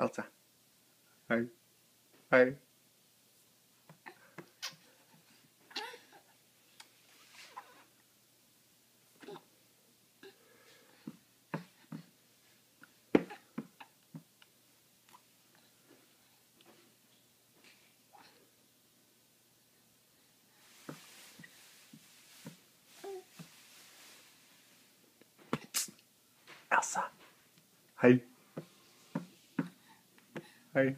Elsa. Hi. Hi. Elsa. Hi. Hi.